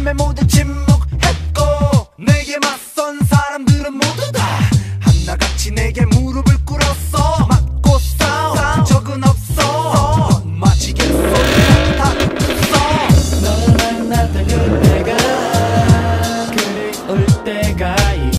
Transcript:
I'm the